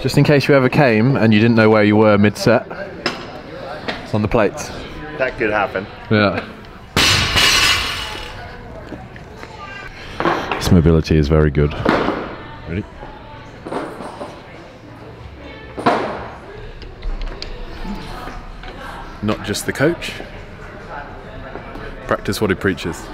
Just in case you ever came and you didn't know where you were mid-set. It's on the plates. That could happen. Yeah. His mobility is very good. Ready? Not just the coach. Practice what he preaches.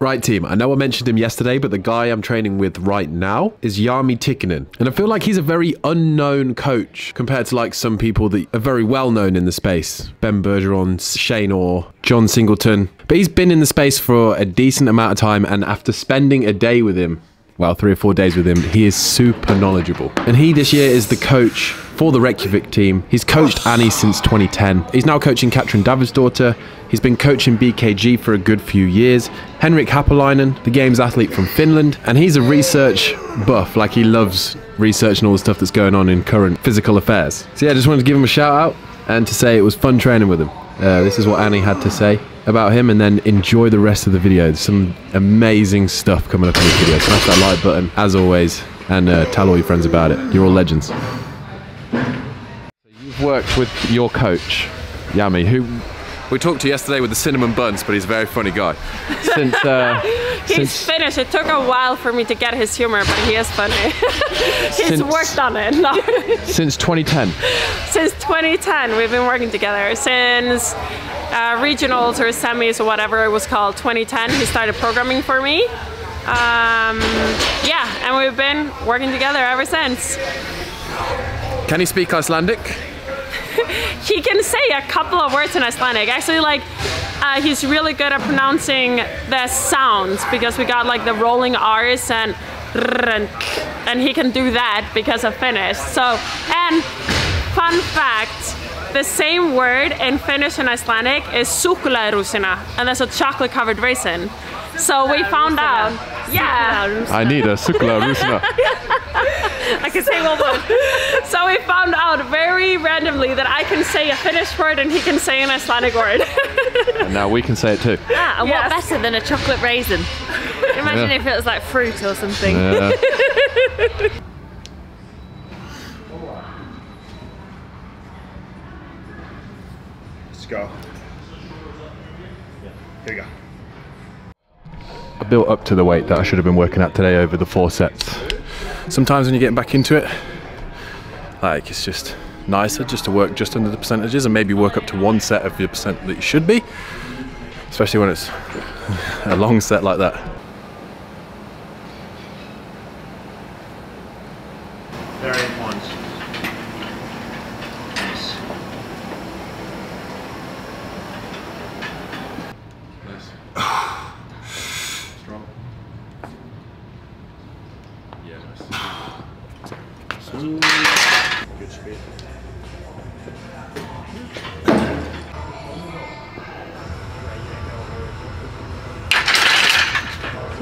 Right team, I know I mentioned him yesterday, but the guy I'm training with right now is Jami Tikkanen. And I feel like he's a very unknown coach compared to like some people that are very well known in the space. Ben Bergeron, Shane Orr, John Singleton. But he's been in the space for a decent amount of time and after spending a day with him, well, three or four days with him, he is super knowledgeable. And he this year is the coach for the Reykjavik team. He's coached Annie since 2010. He's now coaching Katrin Davidsdottir. He's been coaching BKG for a good few years. Henrik Haapalainen, the games athlete from Finland, and he's a research buff, like he loves researching all the stuff that's going on in current physical affairs. So yeah, I just wanted to give him a shout out and to say it was fun training with him. Uh, this is what Annie had to say about him and then enjoy the rest of the video. There's some amazing stuff coming up in this video. Smash that like button as always and uh, tell all your friends about it. You're all legends. You've worked with your coach, Jami, who we talked to yesterday with the cinnamon buns, but he's a very funny guy. Since uh, He's since Finnish. It took a while for me to get his humor, but he is funny. He's Since- worked on it. No. since 2010. Since 2010, we've been working together. Since uh, regionals or semis or whatever it was called, 2010, he started programming for me. Um, yeah, and we've been working together ever since. Can he speak Icelandic? He can say a couple of words in Icelandic. Actually, like uh, he's really good at pronouncing the sounds because we got like the rolling R's and and and he can do that because of Finnish. So, and fun fact. The same word in Finnish and Icelandic is sukularusina, and that's a chocolate covered raisin. So we found out, yeah, I need a sukla rusna. I can say one word. So we found out very randomly that I can say a Finnish word and he can say an Icelandic word. And now we can say it too. Ah, and Yes. what better than a chocolate raisin? Imagine Yeah. if it was like fruit or something. Yeah. Let's go. Here we go. I built up to the weight that I should have been working at today over the four sets. Sometimes when you're getting back into it, like it's just nicer just to work just under the percentages and maybe work up to one set of your percent that you should be, especially when it's a long set like that. Very important.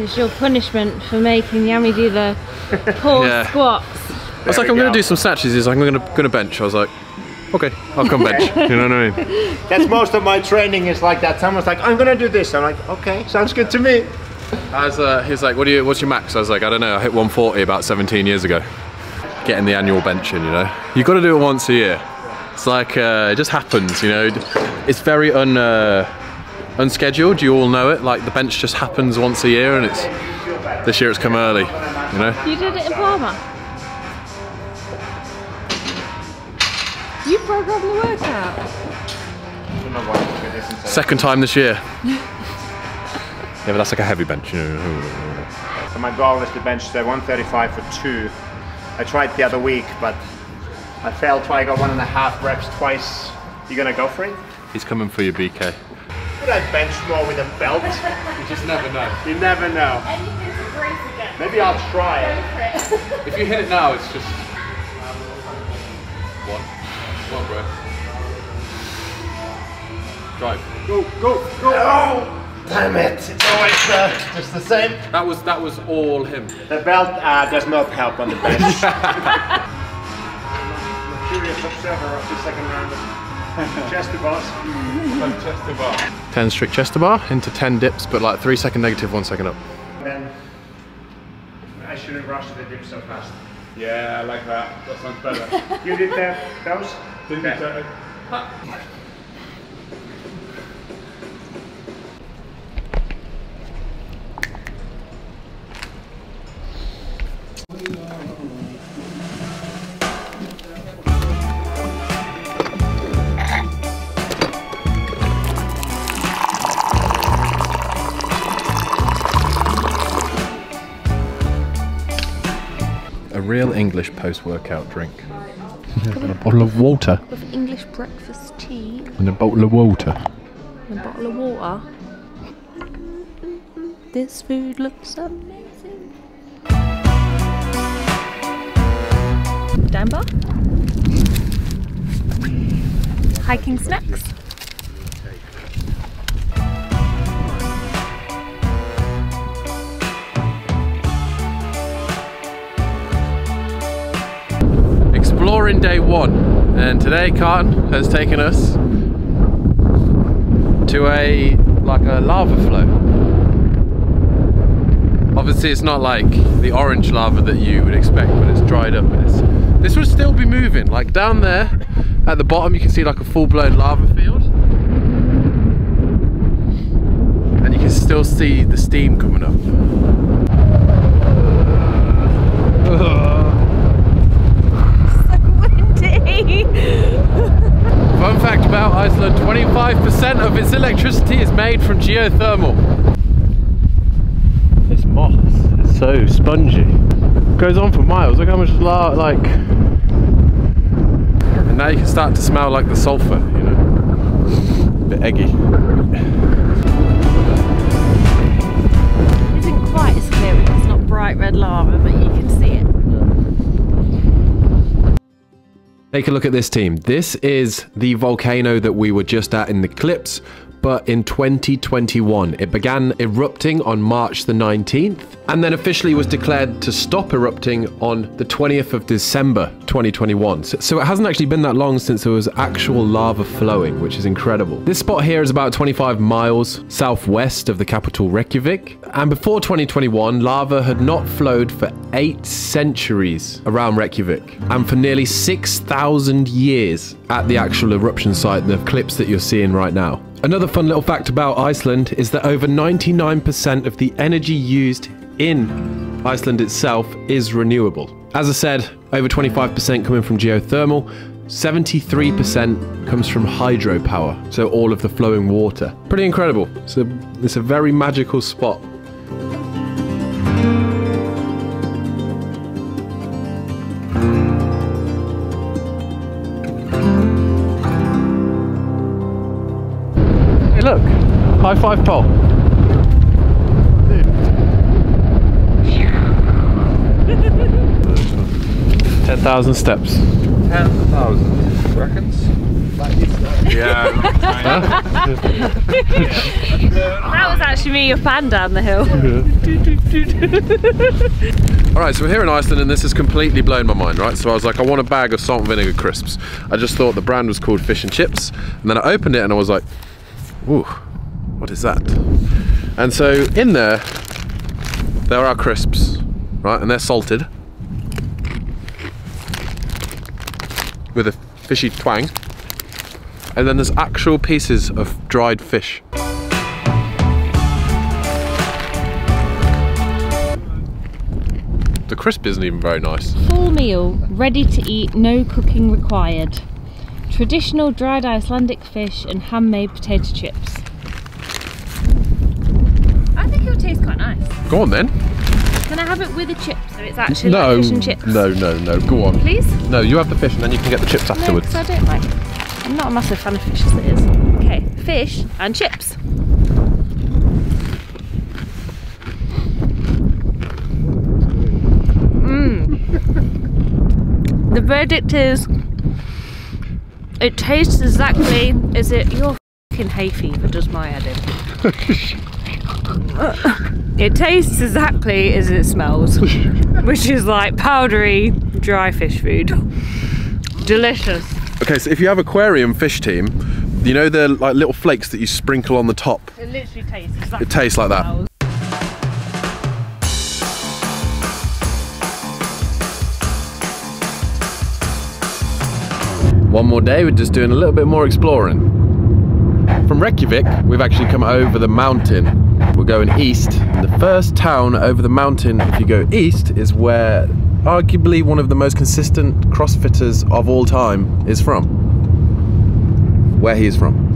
Is your punishment for making Jami do the poor Yeah. squats. I was like, I'm going to do some snatches. He's like, I'm going to going to bench. I was like, okay, I'll come bench. You know what I mean? That's most of my training is like that. Someone's like, I'm gonna do this. I'm like, okay, sounds good to me. I was, uh, he was like, what do you, what's your max? I was like, I don't know. I hit 140 about 17 years ago. Getting the annual benching, you know. You got to do it once a year. It's like uh, it just happens, you know. It's very un uh, unscheduled. You all know it. Like the bench just happens once a year, and it's this year it's come early, you know. You did it in Parma. You programmed the workout. Second time this year. yeah, but that's like a heavy bench, you know. So my goal is to bench the 135 for two. I tried the other week, but I failed. Try got one and a half reps twice. You gonna go for it? He's coming for you, BK. Could I bench more with a belt? You just never know. You never know. Maybe I'll try it. If you hit it now, it's just one, one breath. Drive. Go, go, go! Oh, damn it! It's always uh, just the same. That was that was all him. The belt uh, does not help on the bench. Curious observer of the second round of chest to bars. 10 strict chest to bar into 10 dips, but like 3 second negative, 1 second up. Then I shouldn't rush the dip so fast. Yeah, I like that. That sounds better. You did that, those? Didn't Okay. say- A real English post workout drink. and a bottle of water. With English breakfast tea And a bottle of water. and a bottle of water. This food looks amazing. Down bar. Hiking snacks. Exploring day one, and today Carton has taken us to a like a lava flow. Obviously, it's not like the orange lava that you would expect, but it's dried up. And it's this would still be moving. Like down there at the bottom, you can see like a full-blown lava field, and you can still see the steam coming up. Windy. Fun fact about Iceland 25% of its electricity is made from geothermal. This moss is so spongy. Goes on for miles. Look how much la like. And now you can start to smell like the sulfur, you know. A bit eggy. isn't quite as clear. It's not bright red lava, but you can see it. Take a look at this team. This is the volcano that we were just at in the clips, but in 2021. It began erupting on March the 19th and then officially was declared to stop erupting on the 20th of December 2021. So, it hasn't actually been that long since there was actual lava flowing, which is incredible. This spot here is about 25 miles southwest of the capital Reykjavik. And before 2021, lava had not flowed for eight centuries around Reykjavik and for nearly 6,000 years at the actual eruption site, the clips that you're seeing right now. Another fun little fact about Iceland is that over 99% of the energy used in Iceland itself is renewable. As I said, over 25% coming from geothermal, 73% comes from hydropower, so all of the flowing water. Pretty incredible. It's a, it's a very magical spot. Hey, look! High five pole. 10,000 steps. 10,000 reckons? Yeah. That was actually me, your fan down the hill. All right, so we're here in Iceland and this has completely blown my mind, right? So I was like, I want a bag of salt and vinegar crisps. I just thought the brand was called Fish and Chips. And then I opened it and I was like, ooh, what is that? And so in there, there are crisps, right? And they're salted with a fishy twang. And then there's actual pieces of dried fish. The crisp isn't even very nice. Full meal, ready to eat, no cooking required. Traditional dried Icelandic fish and handmade potato chips. I think it'll taste quite nice. Go on then. Can I have it with a chip so it's actually No, like fish and chips? no, no, no. Go on. Please? No, you have the fish and then you can get the chips afterwards. because I don't like. I'm not a massive fan of fish as it is. Okay, fish and chips. Mmm. The verdict is. It tastes exactly as it. You're fucking hay fever does my head in. it tastes exactly as it smells, which is like powdery dry fish food. Delicious. Okay, so if you have aquarium fish team, you know the like little flakes that you sprinkle on the top. It literally tastes exactly It tastes like that. One more day, we're just doing a little bit more exploring. From Reykjavik, we've actually come over the mountain. We're going east. The first town over the mountain, if you go east, is where arguably one of the most consistent CrossFitters of all time is from. Where he is from.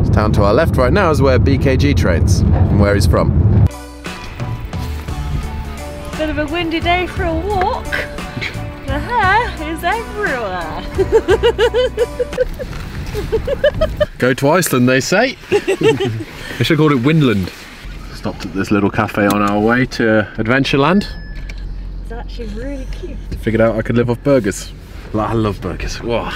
This town to our left right now is where BKG trains, and where he's from. Bit of a windy day for a walk. The hair is everywhere. Go to Iceland, they say. they should have called it Windland. Stopped at this little cafe on our way to Adventureland. It's actually really cute. Figured out I could live off burgers. I love burgers. Whoa.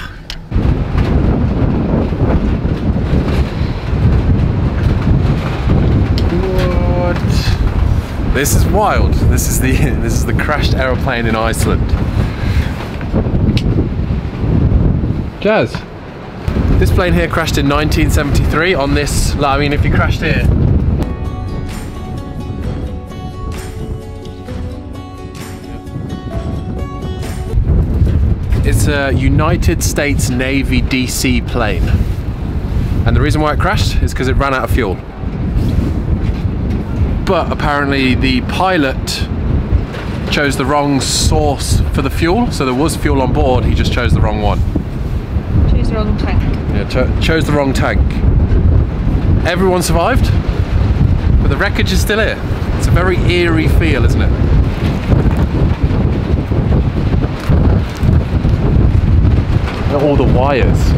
What? This is wild. This is the this is the crashed aeroplane in Iceland. Jazz. This plane here crashed in 1973 on this, I mean if you crashed here. It's a United States Navy DC plane. And the reason why it crashed is because it ran out of fuel. But apparently the pilot chose the wrong source for the fuel, so there was fuel on board, he just chose the wrong one. Choose the wrong tank. Chose the wrong tank. Everyone survived, but the wreckage is still here. It's a very eerie feel, isn't it? Look at all the wires.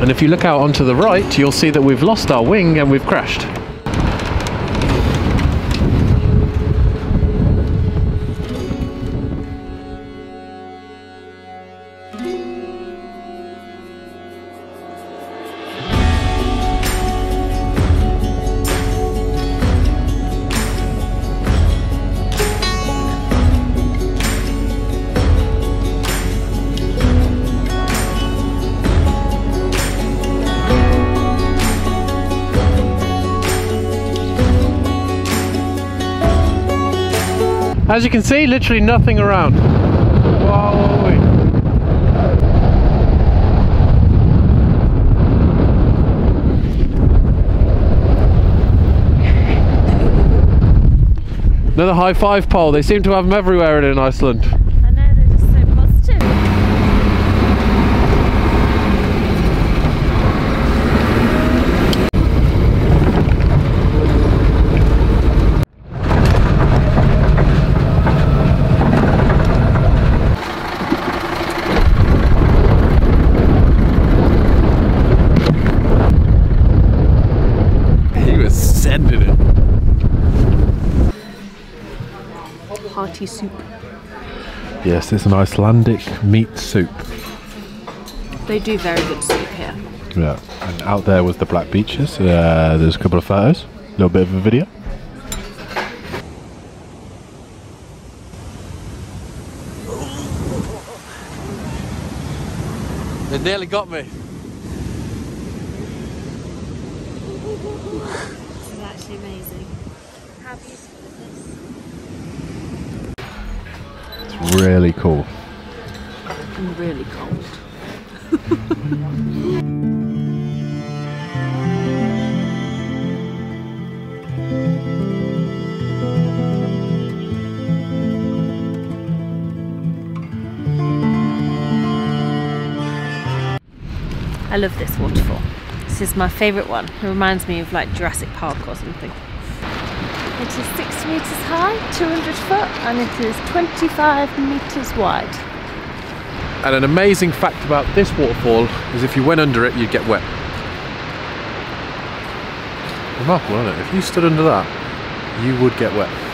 And if you look out onto the right, you'll see that we've lost our wing and we've crashed. As you can see, literally nothing around. Another high five pole. They seem to have them everywhere in Iceland. I know, they're just so positive. He was sending it. Hearty soup. Yes, it's an Icelandic meat soup. They do very good soup here. Yeah. And out there was the Black Beaches. Uh, there's a couple of photos, a little bit of a video. They nearly got me. This is actually amazing. Really cool. And really cold. I love this waterfall. This is my favourite one. It reminds me of like Jurassic Park or something. It is 6 metres high, 200 foot, and it is 25 metres wide. And an amazing fact about this waterfall is if you went under it, you'd get wet. Remarkable, isn't it? If you stood under that, you would get wet.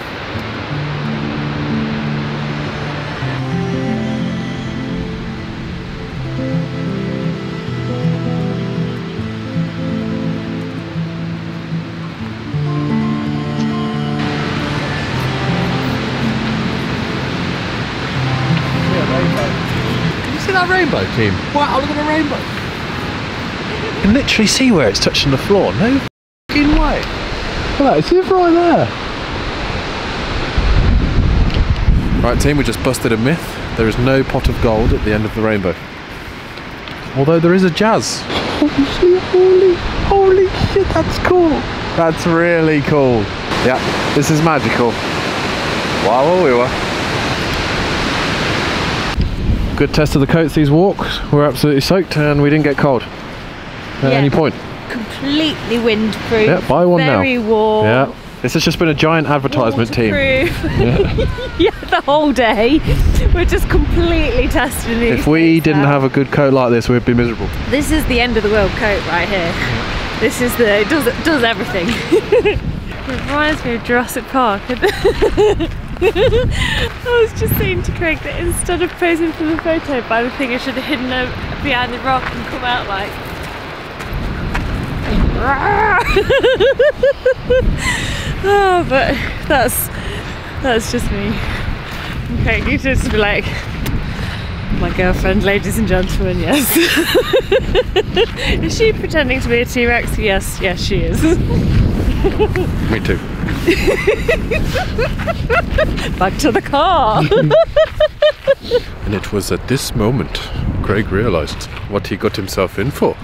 That rainbow, team? Wow, look at the rainbow. You can literally see where it's touching the floor. No fucking way. Look it's it right there. Right, team, we just busted a myth. There is no pot of gold at the end of the rainbow. Although there is a jazz. Holy, holy, holy shit, that's cool. That's really cool. Yeah, this is magical. Wow, oh, we were. Good test of the coats these walks. We're absolutely soaked and we didn't get cold at Yeah. any point. Completely windproof. Yeah, buy one now. Very warm. Yeah. This has just been a giant advertisement team. Waterproof. Yeah. the whole day. We're just completely testing these. If we didn't out. have a good coat like this, we'd be miserable. This is the end of the world coat right here. This is the it does it does everything. it reminds me of Jurassic Park. I was just saying to Craig that instead of posing for the photo by the thing, I should have hidden behind the rock and come out like. oh, but that's that's just me. Craig, you just be like, my girlfriend, ladies and gentlemen, yes. is she pretending to be a T Rex? Yes, yes, she is. Me too. Back to the car. and it was at this moment Craig realized what he got himself in for.